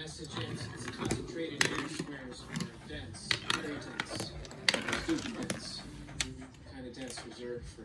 Messages is concentrated in squares are dense, very dense, super dense, kind of dense reserved for